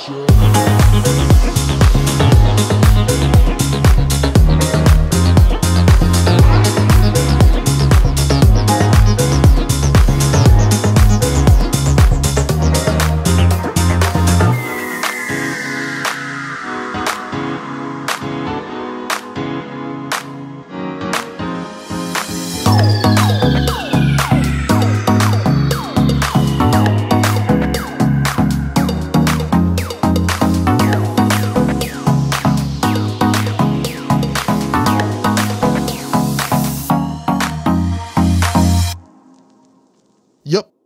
watch you. Yep.